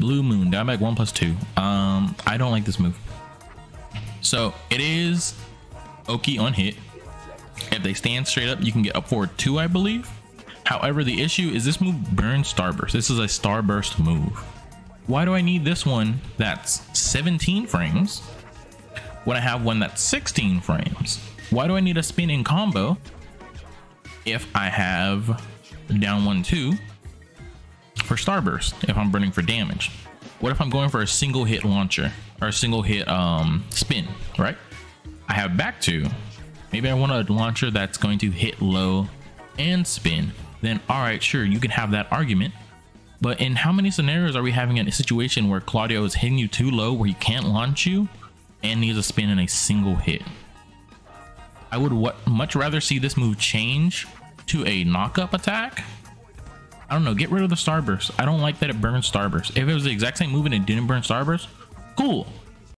Blue Moon, down back one plus two. Um, I don't like this move. So it is Oki on hit. If they stand straight up, you can get up forward two, I believe. However, the issue is this move burns Starburst. This is a Starburst move. Why do I need this one that's 17 frames when I have one that's 16 frames? Why do I need a spin in combo if I have down one, two for Starburst if I'm burning for damage? What if I'm going for a single hit launcher or a single hit um, spin, right? I have back two. Maybe I want a launcher that's going to hit low and spin. Then, all right, sure, you can have that argument. But in how many scenarios are we having a situation where Claudio is hitting you too low where he can't launch you and needs a spin in a single hit? I would much rather see this move change to a knockup attack. I don't know, get rid of the starburst. I don't like that it burns starburst. If it was the exact same move and it didn't burn starburst, cool.